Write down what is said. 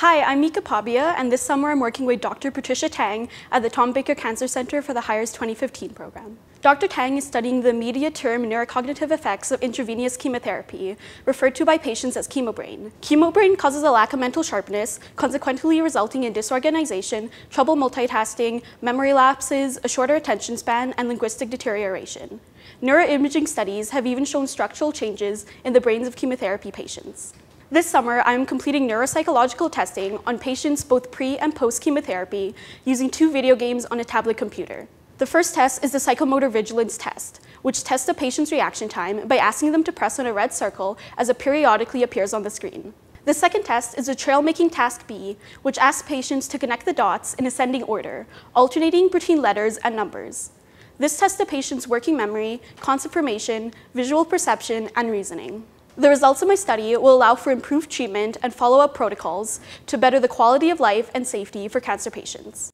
Hi, I'm Mica Pabia, and this summer I'm working with Dr. Patricia Tang at the Tom Baker Cancer Center for the HYRS 2015 program. Dr. Tang is studying the immediate-term neurocognitive effects of intravenous chemotherapy, referred to by patients as chemobrain. Chemobrain causes a lack of mental sharpness, consequently resulting in disorganization, trouble multitasking, memory lapses, a shorter attention span, and linguistic deterioration. Neuroimaging studies have even shown structural changes in the brains of chemotherapy patients. This summer, I am completing neuropsychological testing on patients both pre and post chemotherapy using two video games on a tablet computer. The first test is the psychomotor vigilance test, which tests a patient's reaction time by asking them to press on a red circle as it periodically appears on the screen. The second test is the trail making task B, which asks patients to connect the dots in ascending order, alternating between letters and numbers. This tests the patient's working memory, concept formation, visual perception, and reasoning. The results of my study will allow for improved treatment and follow-up protocols to better the quality of life and safety for cancer patients.